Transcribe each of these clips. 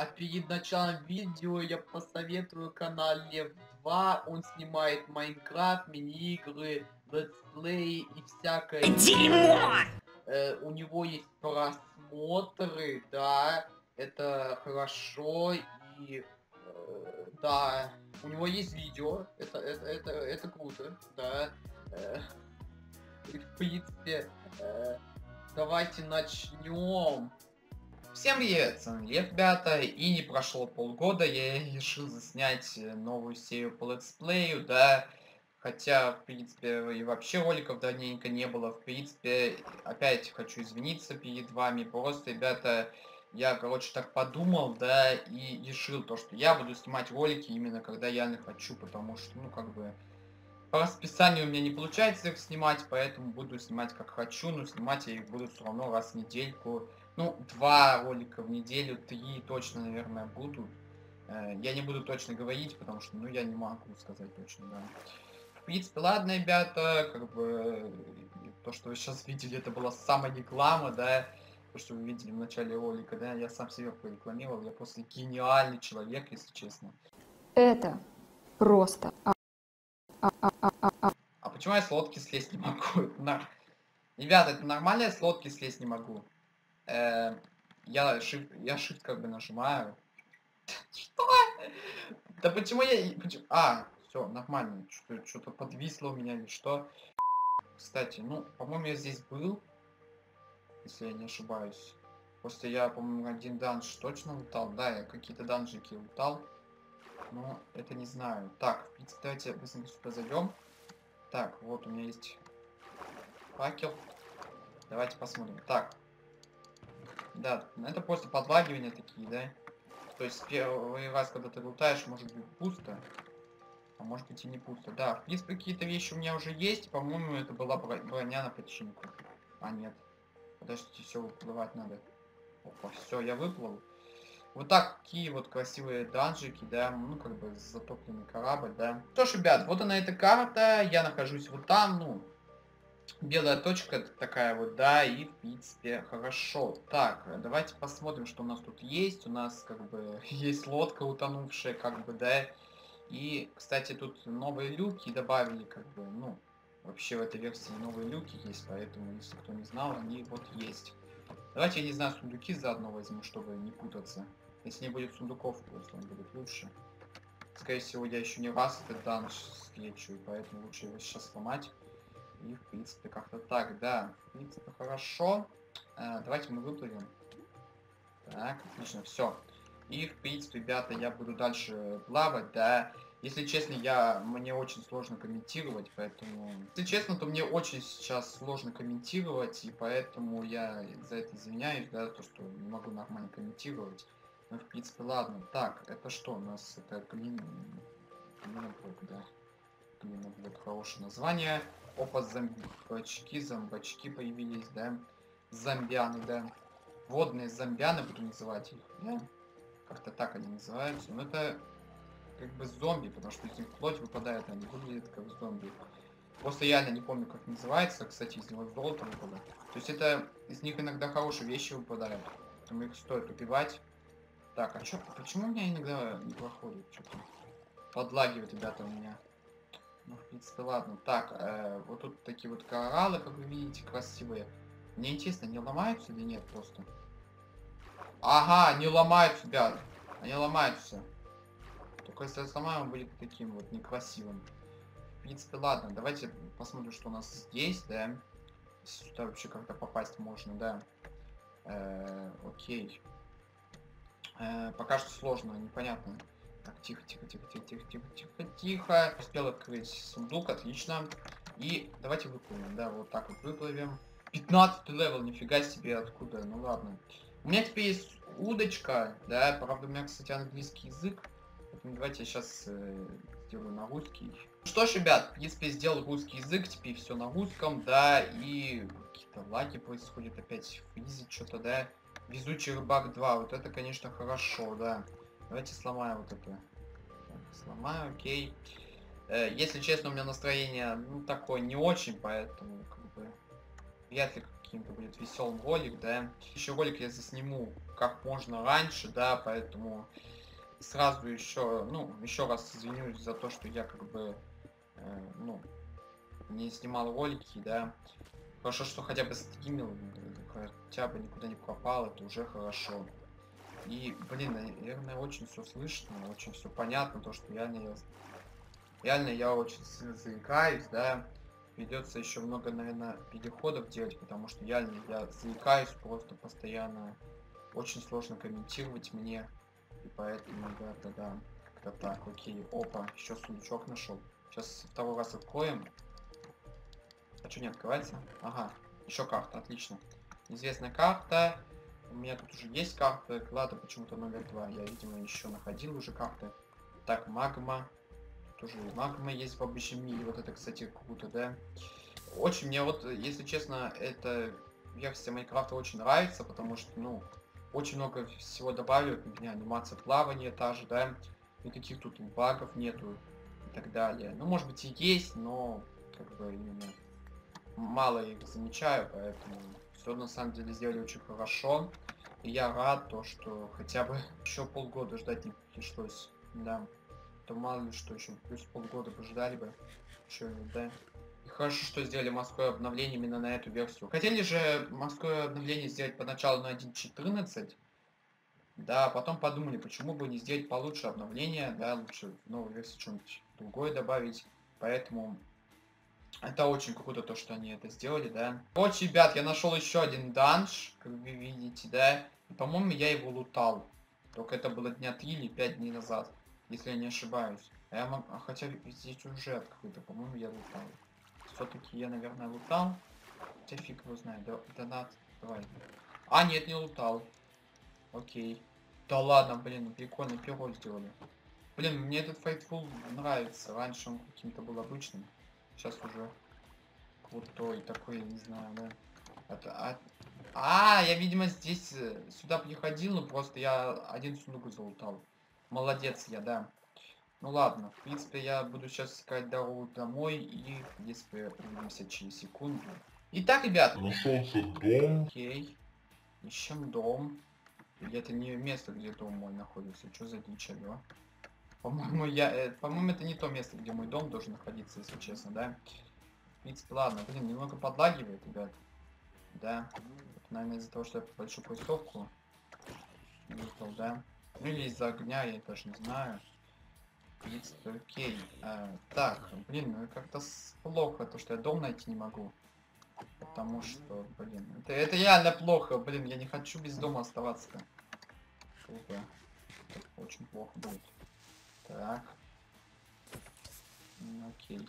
А перед началом видео я посоветую канал Лев 2. Он снимает Майнкрафт, мини-игры, летсплеи и всякое. Дерьмо! Э, у него есть просмотры, да, это хорошо и э, да, у него есть видео, это это это, это круто, да. Э, и в принципе, э, давайте начнем. Всем привет, с вами ребята, и не прошло полгода, я решил заснять э, новую серию по летсплею, да, хотя, в принципе, и вообще роликов давненько не было, в принципе, опять хочу извиниться перед вами, просто, ребята, я, короче, так подумал, да, и решил то, что я буду снимать ролики именно когда я хочу, потому что, ну, как бы, по расписанию у меня не получается их снимать, поэтому буду снимать как хочу, но снимать я их буду все равно раз в недельку, ну, два ролика в неделю, три точно, наверное, будут. Э, я не буду точно говорить, потому что, ну, я не могу сказать точно, да. В принципе, ладно, ребята, как бы, то, что вы сейчас видели, это была самая реклама, да, то, что вы видели в начале ролика, да, я сам себя порекламировал, я просто гениальный человек, если честно. Это просто а- А почему я с лодки слезть не могу? Ребята, это нормально, я с лодки слезть не могу? Э, Я shift, я shift как бы нажимаю. Что? Да почему я... почему- А, все, нормально. Что-то подвисло у меня или что. Кстати, ну, по-моему, я здесь был. Если я не ошибаюсь. Просто я, по-моему, один данж точно лутал. Да, я какие-то данжики лутал. Но это не знаю. Так, в принципе, давайте быстренько сюда зайдем. Так, вот у меня есть факел. Давайте посмотрим. Так. Да, ну это просто подлагивания такие, да? То есть первый раз, когда ты лутаешь, может быть пусто. А может быть и не пусто. Да, в принципе, какие-то вещи у меня уже есть. По-моему, это была бро- броня на починку. А, нет. Подождите, все выплывать надо. Опа, все, я выплыл. Вот такие вот красивые данжики, да, ну, как бы затопленный корабль, да. Что ж, ребят, вот она эта карта, я нахожусь вот там, ну, белая точка такая вот, да, и, в принципе, хорошо. Так, давайте посмотрим, что у нас тут есть. У нас, как бы, есть лодка утонувшая, как бы, да. И, кстати, тут новые люки добавили, как бы, ну, вообще в этой версии новые люки есть, поэтому, если кто не знал, они вот есть. Давайте, я не знаю, сундуки заодно возьму, чтобы не путаться. Если не будет сундуков, просто он будет лучше. Скорее всего, я еще не раз этот данж встречу, и поэтому лучше его сейчас сломать. И, в принципе, как-то так, да. В принципе, хорошо. Э, давайте мы выплывем. Так, отлично, все. И, в принципе, ребята, я буду дальше плавать, да. Если честно, я мне очень сложно комментировать, поэтому... Если честно, то мне очень сейчас сложно комментировать, и поэтому я за это извиняюсь, да, то, что не могу нормально комментировать. Ну, в принципе, ладно. Так, это что у нас? Это глин... Глиноблок, да. Глиноблок, хорошее название. Опа, зомбачки, зомбачки появились, да. Зомбианы, да. Водные зомбианы буду называть их, да. Как-то так они называются. Но это как бы зомби, потому что из них плоть выпадает, они выглядят как зомби. Просто я не помню, как называется. Кстати, из него золото выпадает. То есть это из них иногда хорошие вещи выпадают. Поэтому их стоит убивать. Так, а чё, почему у меня иногда не проходит что-то? Подлагивает, ребята, у меня. Ну, в принципе, ладно. Так, э, вот тут такие вот кораллы, как вы видите, красивые. Мне интересно, не ломаются или нет просто? Ага, не ломаются, ребят. Они ломаются. Только если я сломаю, он будет таким вот некрасивым. В принципе, ладно, давайте посмотрим, что у нас здесь, да. Сюда вообще как-то попасть можно, да. Э, окей. Э, пока что сложно, непонятно. Так, тихо, тихо, тихо, тихо, тихо, тихо, тихо, тихо. Успел открыть сундук, отлично. И давайте выплывем, да, вот так вот выплывем. 15 level, нифига себе, откуда, ну ладно. У меня теперь есть удочка, да, правда у меня, кстати, английский язык. Поэтому давайте я сейчас э, сделаю на русский. Что ж, ребят, в принципе, сделал русский язык, теперь все на русском, да, и какие-то лаги происходят опять, фризит что-то, да. Везучий рыбак 2, вот это, конечно, хорошо, да. Давайте сломаем вот это. Сломаю, окей. Э, если честно, у меня настроение, ну, такое не очень, поэтому, как бы, вряд ли каким-то будет веселым ролик, да. Еще ролик я засниму как можно раньше, да, поэтому сразу еще, ну, еще раз извинюсь за то, что я как бы, э, ну, не снимал ролики, да. Хорошо, что хотя бы стримил, хотя бы никуда не пропал, это уже хорошо. И, блин, наверное, очень все слышно, очень все понятно, то, что реально я, реально я очень сильно заикаюсь, да. Придется еще много, наверное, переходов делать, потому что реально я заикаюсь просто постоянно. Очень сложно комментировать мне. И поэтому, да, да, да. Как-то так, окей. Опа, еще сундучок нашел. Сейчас второй раз откроем. А что не открывается? Ага, еще карта, отлично. Известная карта. У меня тут уже есть карта. Клада почему-то номер два. Я, видимо, еще находил уже карты. Так, магма. Тут уже магма есть в обычном мире. Вот это, кстати, круто, да? Очень мне вот, если честно, эта версия Майнкрафта очень нравится, потому что, ну, очень много всего добавили. У меня анимация плавания та же, да? Никаких тут багов нету и так далее. Ну, может быть и есть, но как бы именно мало их замечаю, поэтому все на самом деле сделали очень хорошо. И я рад, то, что хотя бы еще полгода ждать не пришлось. Да. То мало ли что еще, плюс полгода пождали бы. Еще, да. И хорошо, что сделали морское обновление именно на эту версию. Хотели же морское обновление сделать поначалу на 1.14. Да, потом подумали, почему бы не сделать получше обновление, да, лучше новую версию что-нибудь другое добавить. Поэтому это очень круто, то, что они это сделали, да. Вот, ребят, я нашел еще один данж, как вы видите, да. По-моему, я его лутал. Только это было дня 3 или 5 дней назад, если я не ошибаюсь. А я мог... а хотя здесь уже открыто, по-моему, я лутал. Все-таки я, наверное, лутал. Хотя фиг его знает. Донат, давай. А, нет, не лутал. Окей. Да ладно, блин, прикольно перо сделали. Блин, мне этот Файтфул нравится. Раньше он каким-то был обычным. Сейчас уже крутой такой, я не знаю, да. Это, а, а, я, видимо, здесь э, сюда приходил, но просто я один сундук залутал. Молодец я, да. Ну ладно, в принципе, я буду сейчас искать дорогу домой и, в принципе, увидимся через секунду. Итак, ребят. Нашелся дом. Окей. Ищем дом. И это не место, где дом мой находится. Что за дичь, алё? По-моему, я... Э, По-моему, это не то место, где мой дом должен находиться, если честно, да? В принципе, ладно. Блин, немного подлагивает, ребят. Да. Наверное, из-за того, что я большую поисковку выпал, да? Ну или из-за огня, я даже не знаю. В принципе, окей. А, так, блин, ну как-то плохо, то, что я дом найти не могу. Потому что, блин, это, это реально плохо, блин, я не хочу без дома оставаться-то. Глупо. Это очень плохо будет. Так. М, Окей.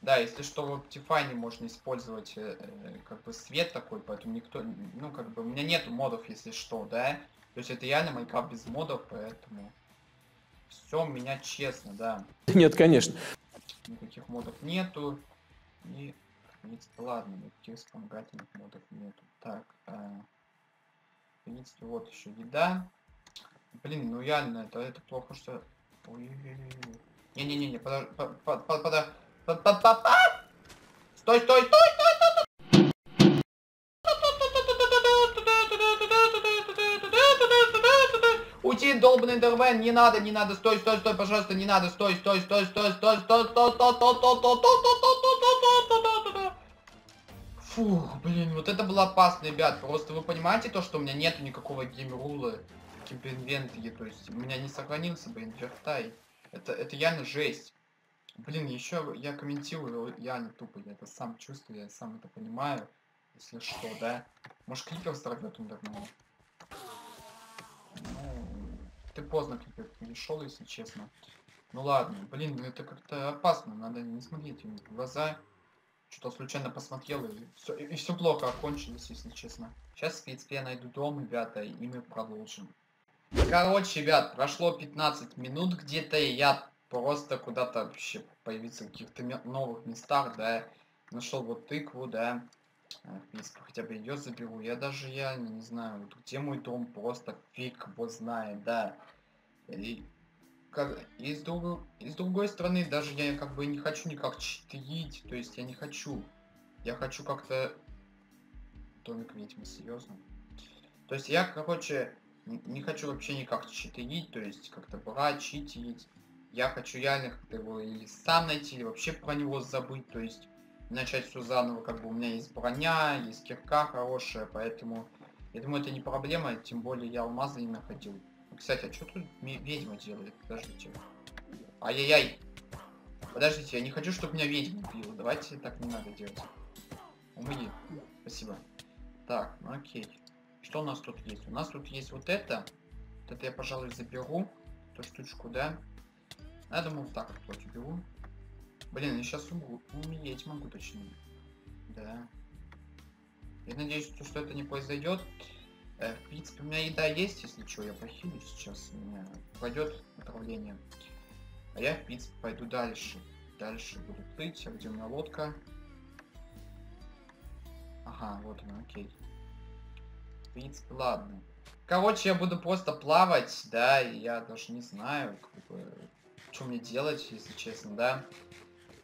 Да, если что, в Optifine можно использовать э, э, как бы свет такой, поэтому никто, ну как бы у меня нету модов, если что, да. То есть это реально Майнкрафт без модов, поэтому все у меня честно, да. Нет, конечно. Никаких модов нету. И, принципе, ладно, никаких вспомогательных модов нету. Так, а, в принципе, вот еще еда. Блин, ну реально, это, это плохо, что... Не-не-не, подожди, под, под, под, под, под, под, под, а! Стой, стой, стой, Уйти, долбанный Дервен, не надо, не надо, стой, стой, стой, пожалуйста, не надо, стой, стой, стой, стой, стой, стой, стой, стой, стой, стой, стой, стой, Фу, блин, вот это было опасно, ребят. Просто вы понимаете то, что у меня нету никакого геймрула типа инвентаре, то есть у меня не сохранился бы инвертай. Это, это реально жесть. Блин, еще я комментирую, я не тупо, я это сам чувствую, я сам это понимаю. Если что, да. Может клипер сорвет он давно. Ну, ты поздно клипер пришел, если честно. Ну ладно, блин, ну это как-то опасно, надо не смотреть ему в глаза. Что-то случайно посмотрел, и все, и, все плохо окончилось, если честно. Сейчас, в я найду дом, ребята, и мы продолжим. Короче, ребят, прошло 15 минут где-то, и я просто куда-то вообще появиться в каких-то новых местах, да. Нашел вот тыкву, да. В принципе, хотя бы ее заберу. Я даже, я не знаю, вот где мой дом, просто фиг его знает, да. И, как, и, с друг, и с другой стороны, даже я как бы не хочу никак читерить, то есть я не хочу. Я хочу как-то домик ведьмы, серьезно. То есть я, короче, не хочу вообще никак читерить, то есть как-то брать, читить. Я хочу реально как-то его или сам найти, или вообще про него забыть, то есть начать все заново, как бы у меня есть броня, есть кирка хорошая, поэтому я думаю, это не проблема, тем более я алмазы не находил. Кстати, а что тут ведьма делает? Подождите. Ай-яй-яй. Подождите, я не хочу, чтобы меня ведьма убила. Давайте так не надо делать. Умри. Спасибо. Так, ну окей. Что у нас тут есть? У нас тут есть вот это. Вот это я, пожалуй, заберу. Эту штучку, да? Я думаю, вот так вот против. Блин, я сейчас умру. Умереть могу, точнее. Да. Я надеюсь, что это не произойдет. Э, в принципе, у меня еда есть, если что, я похилю сейчас. У меня пойдет отравление. А я, в принципе, пойду дальше. Дальше буду плыть. А где у меня лодка? Ага, вот она, окей. В принципе, ладно. Короче, я буду просто плавать, да, и я даже не знаю, как бы, что мне делать, если честно, да.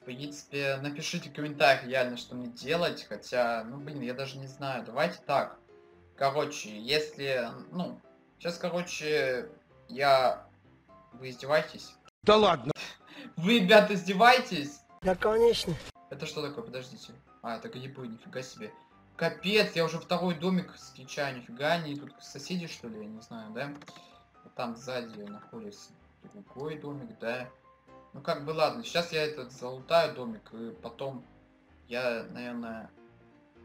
В принципе, напишите в комментариях реально, что мне делать, хотя, ну, блин, я даже не знаю. Давайте так. Короче, если, ну, сейчас, короче, я... Вы издеваетесь? Да ладно. Вы, ребята, издеваетесь? Да, конечно. Это что такое? Подождите. А, это грибы, нифига себе. Капец, я уже второй домик встречаю, нифига, они тут соседи, что ли, я не знаю, да? Вот Там сзади находится другой домик, да? Ну как бы ладно, сейчас я этот залутаю домик, и потом я, наверное,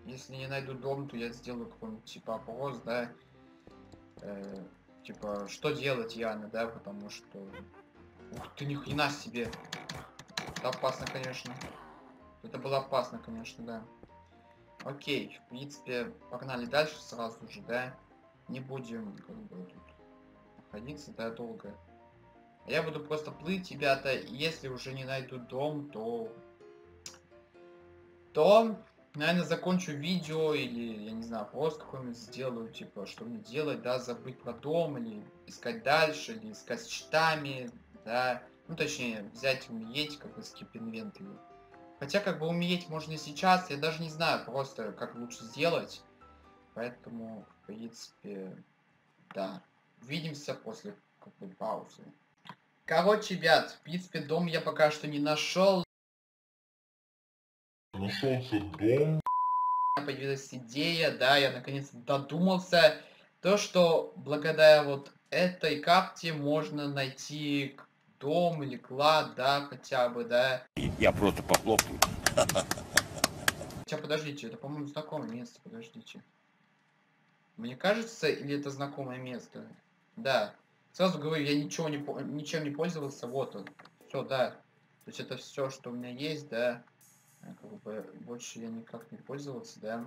если не найду дом, то я сделаю какой-нибудь типа опрос, да? Э, типа, что делать, Яна, да, потому что... Ух ты, ни хрена себе. Это опасно, конечно. Это было опасно, конечно, да. Окей, в принципе, погнали дальше сразу же, да? Не будем, как бы, тут находиться, да, долго. Я буду просто плыть, ребята, если уже не найду дом, то... То, наверное, закончу видео, или, я не знаю, просто какой-нибудь сделаю, типа, что мне делать, да, забыть про дом, или искать дальше, или искать с читами, да. Ну, точнее, взять умереть, как бы, скипинвент или Хотя, как бы, умереть можно сейчас, я даже не знаю просто, как лучше сделать. Поэтому, в принципе, да. Увидимся после какой паузы. Короче, ребят, в принципе, дом я пока что не нашел. Нашелся дом. У меня появилась идея, да, я наконец додумался. То, что благодаря вот этой карте можно найти дом или клад, да, хотя бы, да. Я просто похлопаю. Хотя, подождите, это, по-моему, знакомое место, подождите. Мне кажется, или это знакомое место? Да. Сразу говорю, я ничего не, ничем не пользовался, вот он. Все, да. То есть это все, что у меня есть, да. А, Как бы больше я никак не пользовался, да.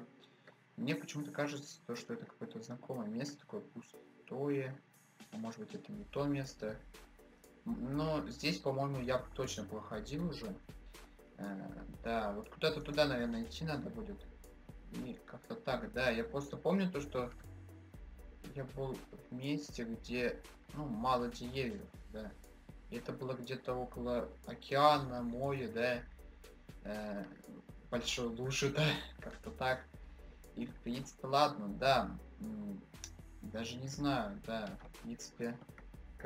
Мне почему-то кажется, то, что это какое-то знакомое место, такое пустое. А может быть, это не то место. Но здесь, по-моему, я точно проходил уже. Э, да, вот куда-то туда, наверное, идти надо будет. И как-то так, да. Я просто помню то, что я был в месте, где, ну, мало деревьев, да. И это было где-то около океана, моря, да. Э, большой лужи, да, как-то так. И, в принципе, ладно, да. Даже не знаю, да. В принципе,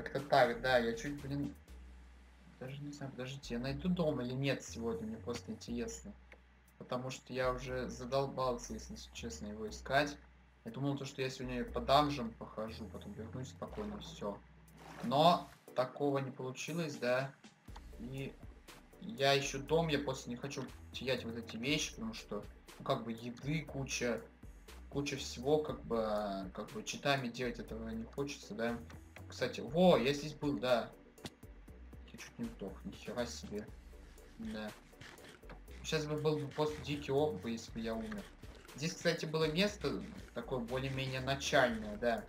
как-то так, да. Я чуть, блин, даже не знаю, подождите, я найду дом или нет сегодня, мне просто интересно. Потому что я уже задолбался, если честно, его искать. Я думал, то, что я сегодня по данжам похожу, потом вернусь спокойно, все. Но такого не получилось, да. И я ищу дом, я просто не хочу терять вот эти вещи, потому что, ну, как бы, еды куча, куча всего, как бы, как бы, читами делать этого не хочется, да. Кстати, во, я здесь был, да. Я чуть не сдох, нихера себе. Да. Сейчас бы был бы просто дикий бы, если бы я умер. Здесь, кстати, было место такое более-менее начальное, да.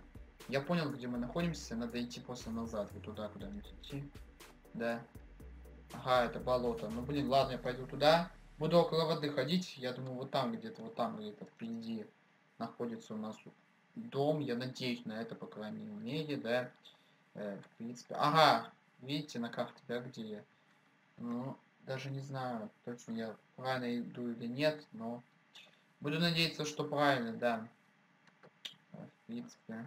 Я понял, где мы находимся, надо идти просто назад, вот туда куда-нибудь идти. Да. Ага, это болото. Ну, блин, ладно, я пойду туда. Буду около воды ходить. Я думаю, вот там где-то, вот там где-то впереди находится у нас дом. Я надеюсь на это, по крайней мере, да. Э, в принципе. Ага, видите на карте, да, где я? Ну, даже не знаю, точно я правильно иду или нет, но Буду надеяться, что правильно, да. В принципе.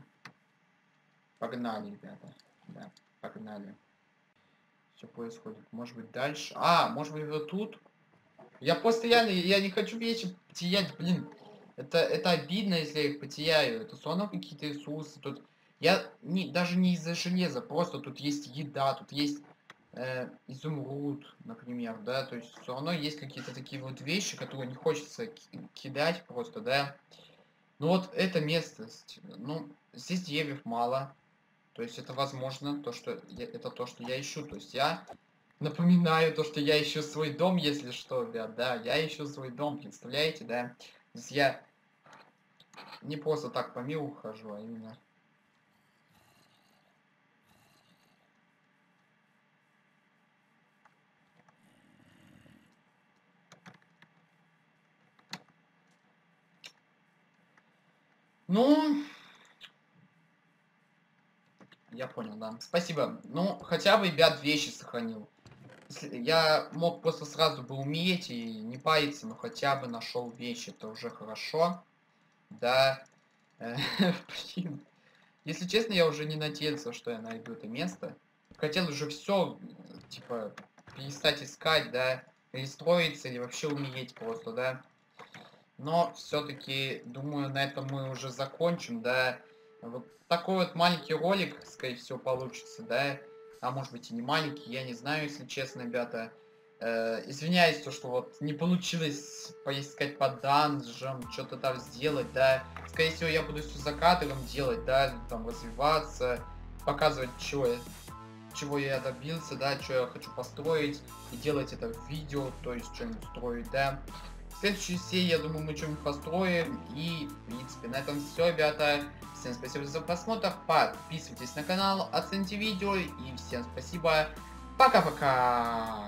Погнали, ребята. Да, погнали. Все происходит. Может быть дальше. А, может быть вот тут? Я просто реально, я не хочу вещи потерять, блин. Это, это обидно, если я их потеряю. Это все равно какие-то ресурсы. Тут я не, даже не из-за железа, просто тут есть еда, тут есть э, изумруд, например, да, то есть все равно есть какие-то такие вот вещи, которые не хочется кидать просто, да. Ну вот это местность, ну, здесь деревьев мало, то есть это возможно, то, что я, это то, что я ищу, то есть я напоминаю то, что я ищу свой дом, если что, ребят, да, я ищу свой дом, представляете, да. Я не просто так по миру хожу, а именно Ну, я понял, да. Спасибо. Ну, хотя бы две вещи сохранил. Я мог просто сразу бы умереть и не париться, но хотя бы нашел вещи, это уже хорошо. Да. Блин. Если честно, я уже не надеялся, что я найду это место. Хотел уже все, типа, перестать искать, да, перестроиться или вообще умереть просто, да. Но все-таки, думаю, на этом мы уже закончим, да. Вот такой вот маленький ролик, скорее всего, получится, да. А может быть и не маленький, я не знаю, если честно, ребята. Э, извиняюсь, то, что вот не получилось поискать по данжам, что-то там сделать, да. Скорее всего, я буду все за кадром делать, да, там развиваться, показывать, чего я, чего я добился, да, что я хочу построить, и делать это в видео, то есть что-нибудь строить, да следующей серии, я думаю, мы что-нибудь построим. И, в принципе, на этом все, ребята. Всем спасибо за просмотр. Подписывайтесь на канал, оцените видео. И всем спасибо. Пока-пока.